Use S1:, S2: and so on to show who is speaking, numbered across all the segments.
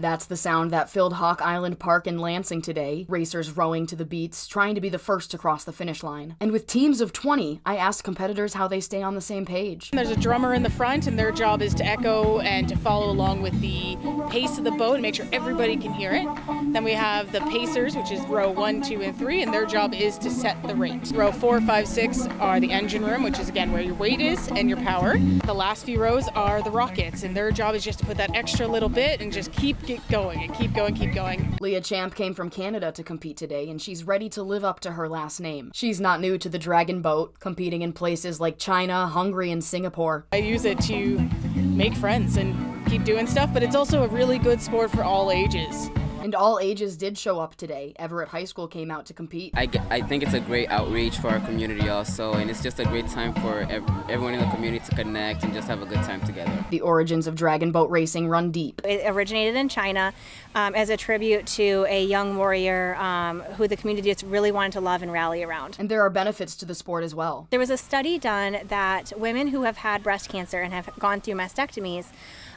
S1: That's the sound that filled Hawk Island Park in Lansing today. Racers rowing to the beats, trying to be the first to cross the finish line. And with teams of 20, I asked competitors how they stay on the same page.
S2: There's a drummer in the front, and their job is to echo and to follow along with the pace of the boat and make sure everybody can hear it. Then we have the pacers, which is row one, two, and three, and their job is to set the rate. Row four, five, six are the engine room, which is again where your weight is and your power. The last few rows are the rockets, and their job is just to put that extra little bit and just keep it going and keep going, keep going.
S1: Leah Champ came from Canada to compete today, and she's ready to live up to her last name. She's not new to the Dragon Boat, competing in places like China, Hungary, and Singapore.
S2: I use it to make friends and keep doing stuff, but it's also a really good sport for all ages.
S1: And all ages did show up today. Everett High School came out to compete.
S3: I, I think it's a great outreach for our community also, and it's just a great time for ev everyone in the community to connect and just have a good time together.
S1: The origins of dragon boat racing run deep.
S4: It originated in China um, as a tribute to a young warrior um, who the community just really wanted to love and rally around.
S1: And there are benefits to the sport as well.
S4: There was a study done that women who have had breast cancer and have gone through mastectomies,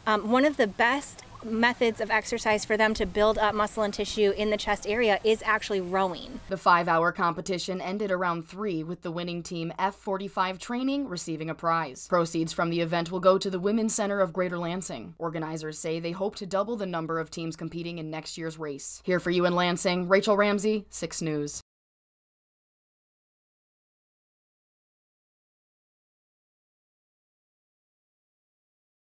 S4: um, one of the best methods of exercise for them to build up muscle and tissue in the chest area is actually rowing.
S1: The five hour competition ended around 3 with the winning team F45 training receiving a prize. Proceeds from the event will go to the Women's Center of Greater Lansing. Organizers say they hope to double the number of teams competing in next year's race. Here for you in Lansing, Rachel Ramsey, 6 News.